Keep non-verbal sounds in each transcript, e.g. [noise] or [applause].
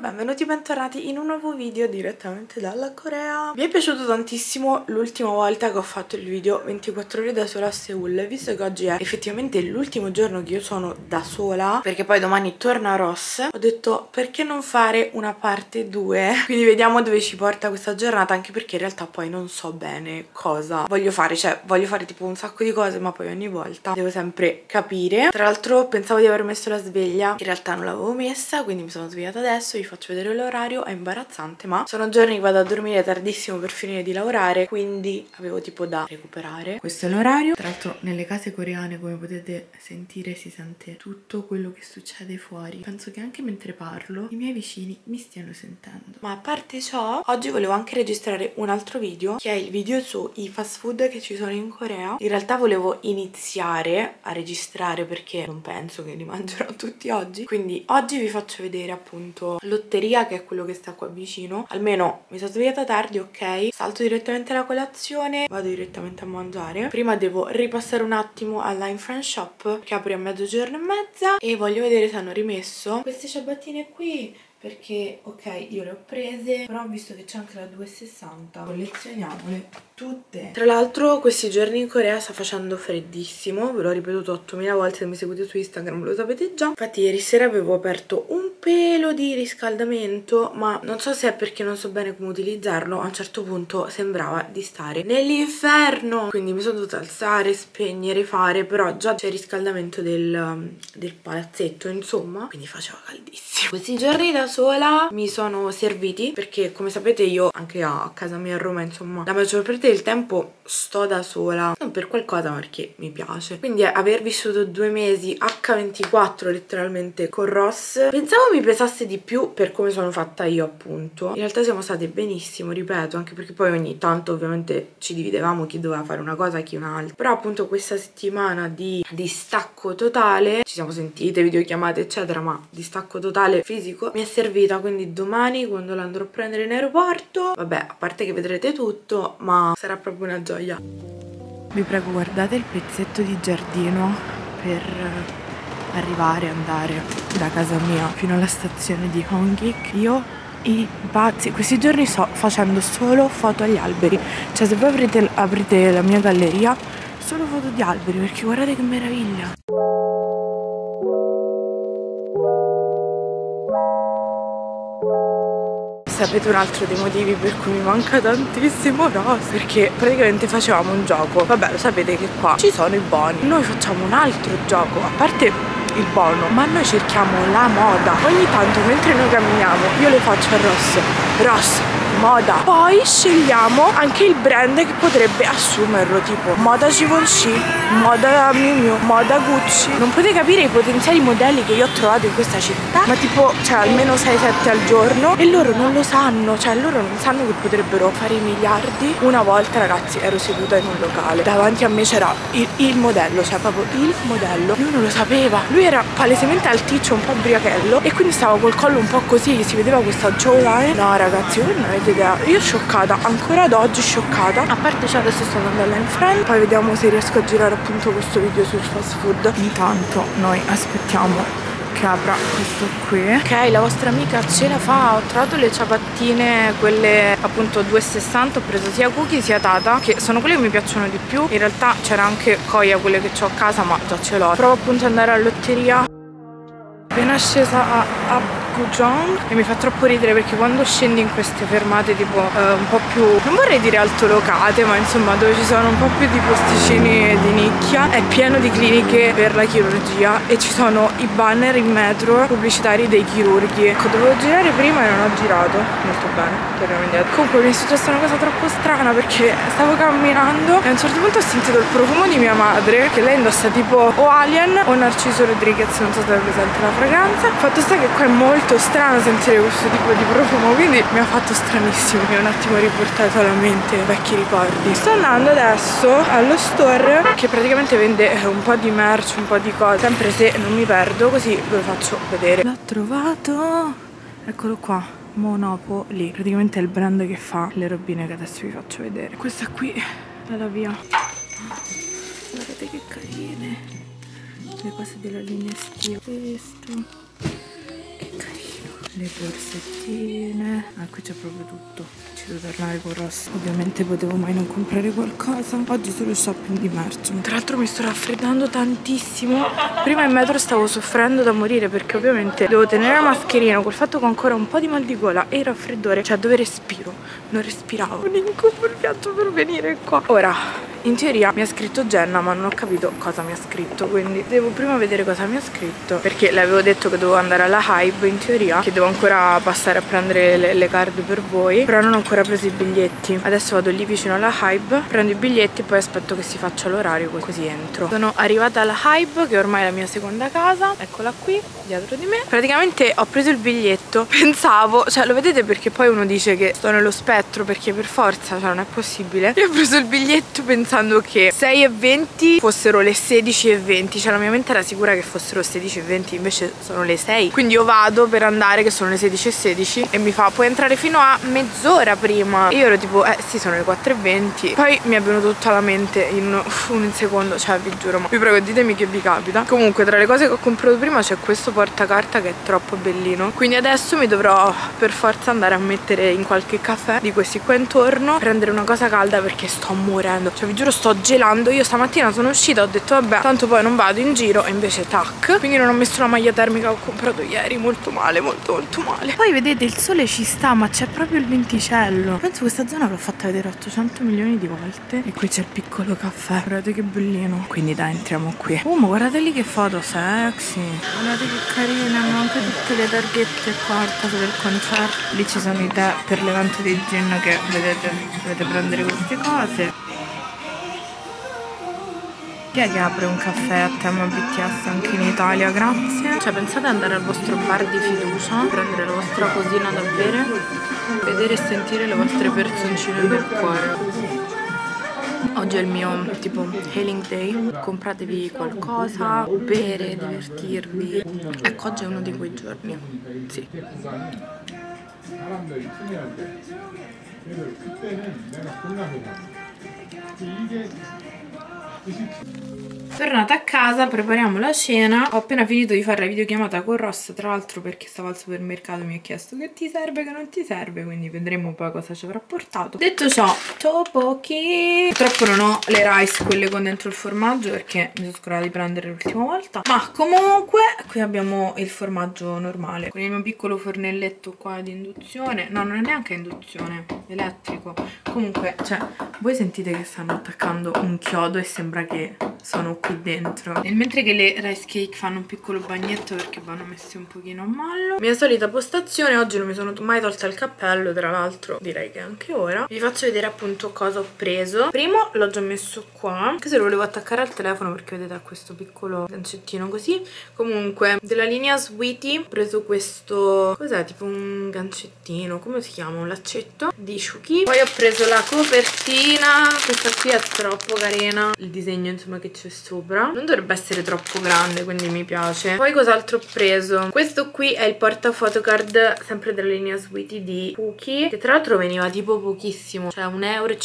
benvenuti e bentornati in un nuovo video direttamente dalla Corea. Mi è piaciuto tantissimo l'ultima volta che ho fatto il video 24 ore da sola a Seoul Visto che oggi è effettivamente l'ultimo giorno che io sono da sola Perché poi domani torna a Ross Ho detto perché non fare una parte 2 [laughs] Quindi vediamo dove ci porta questa giornata Anche perché in realtà poi non so bene cosa voglio fare Cioè voglio fare tipo un sacco di cose ma poi ogni volta devo sempre capire. Tra l'altro pensavo di aver messo la sveglia In realtà non l'avevo messa quindi mi sono svegliata adesso vi faccio vedere l'orario, è imbarazzante ma sono giorni che vado a dormire tardissimo per finire di lavorare quindi avevo tipo da recuperare. Questo è l'orario, tra l'altro nelle case coreane come potete sentire si sente tutto quello che succede fuori. Penso che anche mentre parlo i miei vicini mi stiano sentendo. Ma a parte ciò, oggi volevo anche registrare un altro video che è il video sui fast food che ci sono in Corea. In realtà volevo iniziare a registrare perché non penso che li mangerò tutti oggi, quindi oggi vi faccio vedere appunto lotteria che è quello che sta qua vicino. Almeno mi sono svegliata tardi ok. Salto direttamente alla colazione vado direttamente a mangiare. Prima devo ripassare un attimo alla In Friend Shop che apre a mezzogiorno e mezza e voglio vedere se hanno rimesso queste ciabattine qui perché ok io le ho prese però ho visto che c'è anche la 2,60 collezioniamole tutte. Tra l'altro questi giorni in Corea sta facendo freddissimo. Ve l'ho ripetuto 8000 volte se mi seguite su Instagram lo sapete già. Infatti ieri sera avevo aperto un pelo di riscaldamento ma non so se è perché non so bene come utilizzarlo. A un certo punto sembrava di stare nell'inferno. Quindi mi sono dovuta alzare, spegnere, fare però già c'è il riscaldamento del, del palazzetto insomma. Quindi faceva caldissimo. Questi giorni da sola mi sono serviti perché come sapete io anche a casa mia a Roma insomma la maggior parte del tempo sto da sola non per qualcosa ma perché mi piace. Quindi aver vissuto due mesi H24 letteralmente con Ross pensavo mi pesasse di più per come sono fatta io appunto. In realtà siamo state benissimo ripeto anche perché poi ogni tanto ovviamente ci dividevamo chi doveva fare una cosa e chi un'altra. Però appunto questa settimana di distacco totale ci siamo sentite videochiamate eccetera ma distacco totale fisico mi è servita quindi domani quando l'andrò a prendere in aeroporto vabbè a parte che vedrete tutto ma sarà proprio una gioia. Vi prego guardate il pezzetto di giardino per arrivare andare da casa mia fino alla stazione di Hongik io i pazzi questi giorni sto facendo solo foto agli alberi. Cioè se voi aprite, aprite la mia galleria solo foto di alberi perché guardate che meraviglia sapete un altro dei motivi per cui mi manca tantissimo Ross perché praticamente facevamo un gioco. Vabbè lo sapete che qua ci sono i boni. Noi facciamo un altro gioco a parte il bono ma noi cerchiamo la moda. Ogni tanto mentre noi camminiamo io le faccio a Ross. Ross moda. Poi scegliamo anche il brand che potrebbe assumerlo tipo moda Givenchy moda Miu Miu moda Gucci. Non potete capire i potenziali modelli che io ho trovato in questa città ma tipo cioè almeno 6-7 al giorno e loro non lo sanno cioè loro non sanno che potrebbero fare i miliardi. Una volta ragazzi ero seduta in un locale. Davanti a me c'era il, il, modello cioè proprio il modello. Lui non lo sapeva. Lui era palesemente alticcio un po' briachello e quindi stava col collo un po' così si vedeva questa jawline no ragazzi voi non avete idea io scioccata ancora ad oggi scioccata. A parte ciò adesso sto andando in friend poi vediamo se riesco a girare appunto questo video sul fast food. Intanto noi aspettiamo che apra questo qui. Ok la vostra amica ce la fa ho trovato le ciabattine quelle appunto 2,60 ho preso sia cookie sia tata che sono quelle che mi piacciono di più. In realtà c'era anche coia quelle che ho a casa ma già ce l'ho. Provo appunto ad andare all'otteria. Appena scesa a, a Gujong e mi fa troppo ridere perché quando scendi in queste fermate tipo eh, un po' più non vorrei dire altolocate ma insomma dove ci sono un po' più di posticini di nicchia è pieno di cliniche per la chirurgia e ci sono i banner in metro pubblicitari dei chirurghi. Ecco dovevo girare prima e non ho girato. Molto bene torniamo indietro. Comunque mi è successa una cosa troppo strana perché stavo camminando e a un certo punto ho sentito il profumo di mia madre che lei indossa tipo o Alien o Narciso Rodriguez non so se è presente la fragranza. Fatto sta che qua è molto molto strano sentire questo tipo di profumo quindi mi ha fatto stranissimo ha un attimo riportato alla mente vecchi ricordi. Sto andando adesso allo store che praticamente vende un po' di merch un po' di cose sempre se non mi perdo così ve lo faccio vedere. L'ho trovato! Eccolo qua Monopoly praticamente è il brand che fa le robine che adesso vi faccio vedere. Questa qui è la via guardate che carine. Le cose della linea estiva questo le borsettine ah qui c'è proprio tutto devo tornare con Ross. Ovviamente potevo mai non comprare qualcosa. Oggi solo shopping di merce tra l'altro mi sto raffreddando tantissimo. Prima in metro stavo soffrendo da morire perché ovviamente devo tenere la mascherina col fatto che ho ancora un po' di mal di gola e il raffreddore cioè dove respiro? Non respiravo. Un incubo il viaggio per venire qua. Ora in teoria mi ha scritto Jenna ma non ho capito cosa mi ha scritto quindi devo prima vedere cosa mi ha scritto perché le avevo detto che dovevo andare alla Hype in teoria che devo ancora passare a prendere le, le card per voi però non ho ancora preso i biglietti. Adesso vado lì vicino alla Hype prendo i biglietti e poi aspetto che si faccia l'orario così entro. Sono arrivata alla Hype che ormai è la mia seconda casa. Eccola qui dietro di me. Praticamente ho preso il biglietto. [laughs] Pensavo cioè lo vedete perché poi uno dice che sto nello spettro perché per forza cioè non è possibile. Io ho preso il biglietto pensando che 6 e 20 fossero le 16 e 20 cioè la mia mente era sicura che fossero 16 e 20 invece sono le 6 quindi io vado per andare che sono le 16 e 16 e mi fa puoi entrare fino a mezz'ora prima. Io ero tipo eh sì sono le 4 e 20 poi mi è venuto tutta la mente in [laughs] un secondo cioè vi giuro ma vi prego ditemi che vi capita. Comunque tra le cose che ho comprato prima c'è questo portacarta che è troppo bellino. Quindi adesso mi dovrò per forza andare a mettere in qualche caffè di questi qua intorno prendere una cosa calda perché sto morendo. Cioè vi giuro sto gelando. Io stamattina sono uscita ho detto vabbè tanto poi non vado in giro. E invece tac. Quindi non ho messo la maglia termica che ho comprato ieri. Molto male molto molto male. Poi vedete il sole ci sta ma c'è proprio il venticello penso questa zona l'ho fatta vedere 800 milioni di volte. E qui c'è il piccolo caffè. Guardate che bellino. Quindi dai entriamo qui. Oh ma guardate lì che foto sexy. Guardate che carine hanno anche tutte le targhette qua al caso del concerto. Lì ci sono i tè per l'evento di gin che vedete dovete prendere queste cose chi è che apre un caffè a tema BTS anche in Italia? Grazie. Cioè pensate ad andare al vostro bar di fiducia, prendere la vostra cosina da bere, vedere e sentire le vostre personcine del cuore. Oggi è il mio tipo healing day, compratevi qualcosa, bere, divertirvi. Ecco, oggi è uno di quei giorni. Sì. 이 렇. Tornata a casa, prepariamo la cena. Ho appena finito di fare la videochiamata con Ross, tra l'altro perché stavo al supermercato e mi ha chiesto che ti serve, che non ti serve, quindi vedremo poi cosa ci avrà portato. Detto ciò, topoki! Purtroppo non ho le rice, quelle con dentro il formaggio, perché mi sono scordata di prendere l'ultima volta. Ma comunque, qui abbiamo il formaggio normale, con il mio piccolo fornelletto qua di induzione. No, non è neanche induzione, elettrico. Comunque, cioè, voi sentite che stanno attaccando un chiodo e sembra che sono qui dentro. Nel mentre che le rice cake fanno un piccolo bagnetto perché vanno messi un pochino a mallo. Mia solita postazione oggi non mi sono mai tolta il cappello tra l'altro direi che anche ora. Vi faccio vedere appunto cosa ho preso. Primo l'ho già messo qua. Anche se lo volevo attaccare al telefono perché vedete ha questo piccolo gancettino così. Comunque della linea Sweetie ho preso questo cos'è? Tipo un gancettino come si chiama? Un laccetto di Shuki. Poi ho preso la copertina. Questa qui è troppo carina. Il disegno insomma che c'è sopra. Non dovrebbe essere troppo grande quindi mi piace. Poi cos'altro ho preso? Questo qui è il porta photocard sempre della linea Sweetie di Pookie che tra l'altro veniva tipo pochissimo cioè 1,50 euro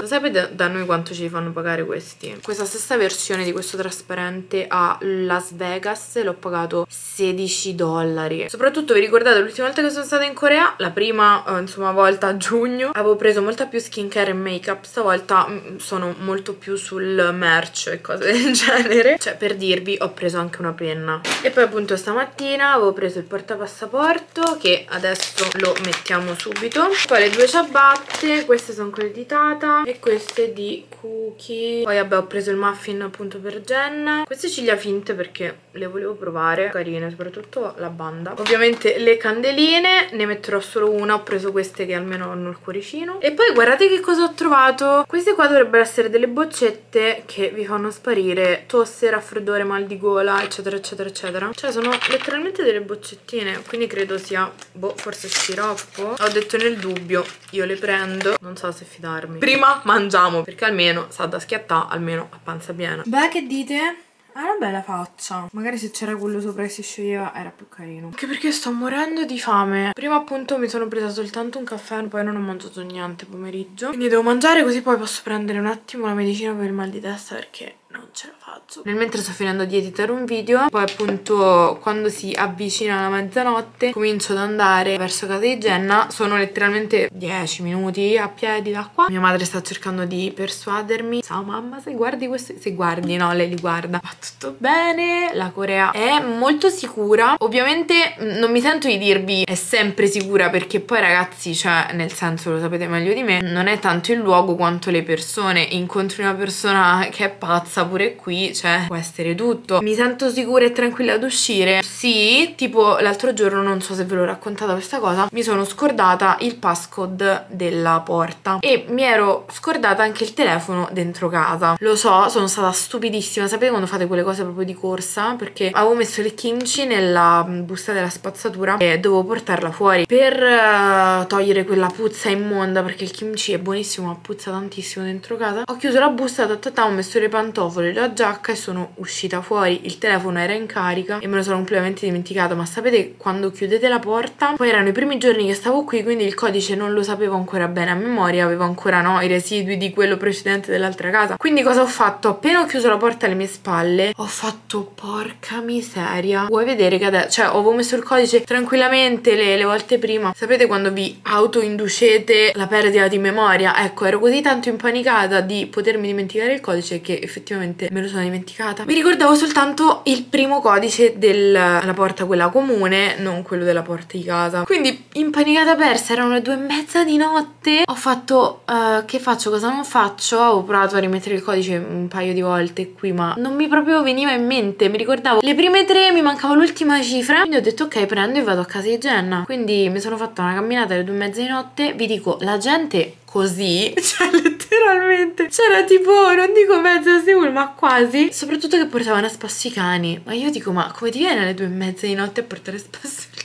lo sapete da noi quanto ci fanno pagare questi? Questa stessa versione di questo trasparente a Las Vegas l'ho pagato 16 dollari. Soprattutto vi ricordate l'ultima volta che sono stata in Corea? La prima eh, insomma volta a giugno. Avevo preso molta più skincare e make up stavolta mm, sono molto più sul merch e cose del [laughs] genere. Cioè per dirvi ho preso anche una penna. E poi appunto stamattina avevo preso il portapassaporto che adesso lo mettiamo subito. Poi le due ciabatte queste sono quelle di Tata e queste di Cookie. Poi vabbè ho preso il muffin appunto per Jenna. Queste ciglia finte perché le volevo provare carine soprattutto la banda. Ovviamente le candeline ne metterò solo una ho preso queste che almeno hanno il cuoricino. E poi guardate che cosa ho trovato. Queste qua dovrebbero essere delle boccette che vi fanno sparire tosse, raffreddore, mal di gola eccetera eccetera eccetera. Cioè sono letteralmente delle boccettine quindi credo sia boh forse sciroppo. Ho detto nel dubbio io le prendo non so se fidarmi. Prima mangiamo perché almeno sa da schiattare almeno a panza piena. Beh che dite? Ha una bella faccia. Magari se c'era quello sopra che si scioglieva era più carino. Anche perché sto morendo di fame. Prima appunto mi sono presa soltanto un caffè, poi non ho mangiato niente pomeriggio. Quindi devo mangiare così poi posso prendere un attimo la medicina per il mal di testa perché non ce la faccio. Nel mentre sto finendo di editare un video poi appunto quando si avvicina la mezzanotte comincio ad andare verso casa di Jenna. Sono letteralmente 10 minuti a piedi da qua. Mia madre sta cercando di persuadermi. Ciao mamma se guardi questo se guardi no lei li guarda. Va tutto bene? La Corea è molto sicura. Ovviamente mm, non mi sento di dirvi è sempre sicura perché poi ragazzi cioè nel senso lo sapete meglio di me non è tanto il luogo quanto le persone. Incontri una persona che è pazza pure qui cioè può essere tutto. Mi sento sicura e tranquilla ad uscire? Sì tipo l'altro giorno non so se ve l'ho raccontata questa cosa mi sono scordata il passcode della porta e mi ero scordata anche il telefono dentro casa. Lo so sono stata stupidissima. Sapete quando fate quelle cose proprio di corsa? Perché avevo messo il kimchi nella busta della spazzatura e dovevo portarla fuori per uh, togliere quella puzza immonda perché il kimchi è buonissimo ma puzza tantissimo dentro casa. Ho chiuso la busta ta, ho messo le pantofole la giacca e sono uscita fuori. Il telefono era in carica e me lo sono completamente dimenticato. Ma sapete quando chiudete la porta poi erano i primi giorni che stavo qui quindi il codice non lo sapevo ancora bene. A memoria avevo ancora no i residui di quello precedente dell'altra casa. Quindi cosa ho fatto? Appena ho chiuso la porta alle mie spalle ho fatto porca miseria. Vuoi vedere che adesso cioè avevo messo il codice tranquillamente le, le volte prima. Sapete quando vi autoinducete la perdita di memoria? Ecco ero così tanto impanicata di potermi dimenticare il codice che effettivamente me lo sono dimenticata. Mi ricordavo soltanto il primo codice della porta quella comune non quello della porta di casa. Quindi impanicata persa erano le due e mezza di notte. Ho fatto uh, che faccio? Cosa non faccio? Ho provato a rimettere il codice un paio di volte qui ma non mi proprio veniva in mente. Mi ricordavo le prime tre mi mancava l'ultima cifra quindi ho detto ok prendo e vado a casa di Jenna. Quindi mi sono fatta una camminata alle due e mezza di notte. Vi dico la gente così, [laughs] cioè letteralmente. C'era tipo, non dico mezza Seul ma quasi, soprattutto che portavano a spasso i cani, ma io dico ma come ti viene alle due e mezza di notte a portare a spasso il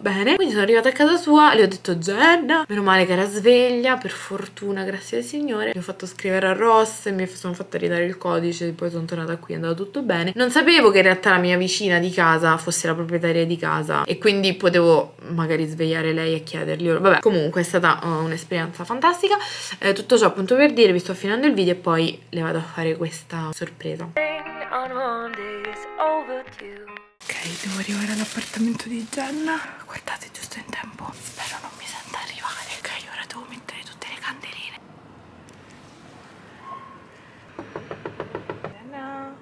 bene. Quindi sono arrivata a casa sua le ho detto Jenna meno male che era sveglia per fortuna grazie al signore. Mi ho fatto scrivere a Ross mi sono fatta ridare il codice poi sono tornata qui è andato tutto bene. Non sapevo che in realtà la mia vicina di casa fosse la proprietaria di casa e quindi potevo magari svegliare lei e chiedergli vabbè comunque è stata uh, un'esperienza fantastica. Eh, tutto ciò appunto per dire vi sto finendo il video e poi le vado a fare questa sorpresa Ok, devo arrivare all'appartamento di Jenna. Guardate, giusto in tempo. Spero non mi senta arrivare. Ok, ora devo mettere tutte le candeline. Jenna.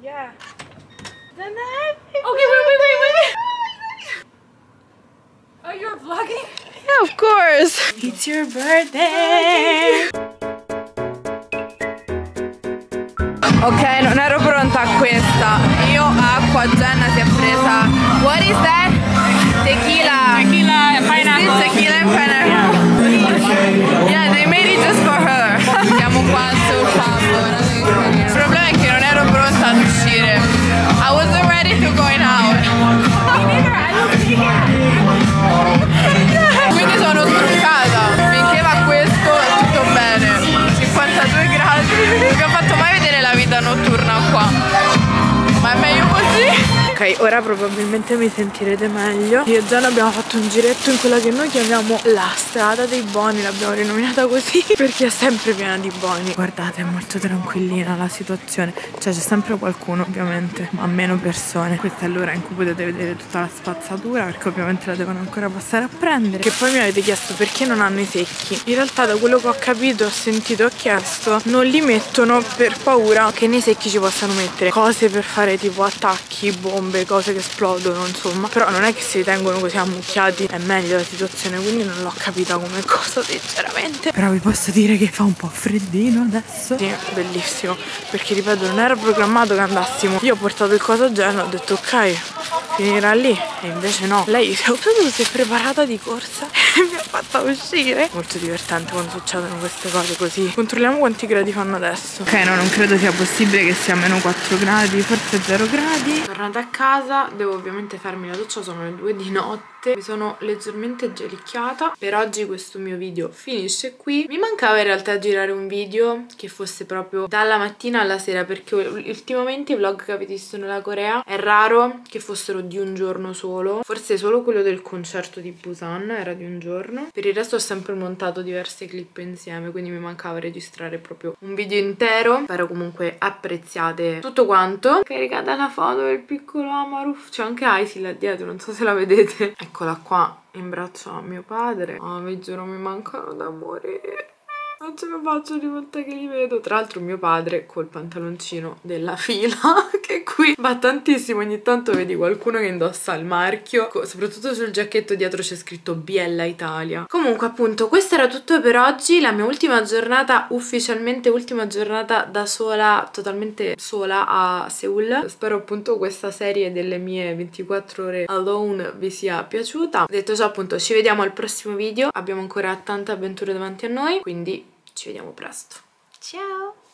Yeah. Jenna. Okay, wait, wait, wait, wait. Oh, you're vlogging? Yeah, of course. It's your birthday. Ok, non ero pronta a questa. Io acqua, Jenna si è presa. What is that? Tequila. Tequila and pineapple. Tequila and pineapple. Yeah, they made it just for her. [laughs] Siamo qua sul campo. Il problema è che non ero pronta ad uscire. I wasn't ready to going out. Quindi [laughs] Ora probabilmente mi sentirete meglio. Io e Gian abbiamo fatto un giretto in quella che noi chiamiamo la strada dei boni, l'abbiamo rinominata così [laughs] perché è sempre piena di boni. Guardate, è molto tranquillina la situazione. Cioè c'è sempre qualcuno ovviamente, ma meno persone. Questa è l'ora in cui potete vedere tutta la spazzatura perché ovviamente la devono ancora passare a prendere. Che poi mi avete chiesto perché non hanno i secchi. In realtà da quello che ho capito, ho sentito ho chiesto, non li mettono per paura che nei secchi ci possano mettere cose per fare tipo attacchi, bombe bombe, cose che esplodono, insomma. Però non è che si tengono così ammucchiati, è meglio la situazione, quindi non l'ho capita come cosa, sinceramente. Però vi posso dire che fa un po' freddino adesso. Sì, bellissimo, perché ripeto, non era programmato che andassimo. Io ho portato il coso Jenna, ho detto ok, finirà lì, e invece no. Lei si è preparata di corsa [laughs] e mi ha fatta uscire. Molto divertente quando succedono queste cose così. Controlliamo quanti gradi fanno adesso. Ok, no, non credo sia possibile che sia meno 4 gradi, forse 0 gradi. Tornata a casa, devo ovviamente farmi la doccia, sono le 2 di notte notte mi sono leggermente gelicchiata. Per oggi questo mio video finisce qui. Mi mancava in realtà girare un video che fosse proprio dalla mattina alla sera perché ultimamente i vlog che avete visto nella Corea è raro che fossero di un giorno solo. Forse solo quello del concerto di Busan era di un giorno. Per il resto ho sempre montato diverse clip insieme quindi mi mancava registrare proprio un video intero. Spero comunque apprezziate tutto quanto. Caricata la foto del piccolo Amaruf c'è anche Aisi là dietro non so se la vedete eccola qua in braccio a mio padre. Oh vi giuro mi mancano da morire non ce la faccio ogni volta che li vedo. Tra l'altro mio padre col pantaloncino della [laughs] fila, che qui va tantissimo. Ogni tanto vedi qualcuno che indossa il marchio, soprattutto sul giacchetto dietro c'è scritto Biella Italia. Comunque appunto questo era tutto per oggi, la mia ultima giornata, ufficialmente ultima giornata da sola, totalmente sola a Seoul. Spero appunto questa serie delle mie 24 ore alone vi sia piaciuta. Detto ciò appunto ci vediamo al prossimo video, abbiamo ancora tante avventure davanti a noi, quindi ci vediamo presto. Ciao!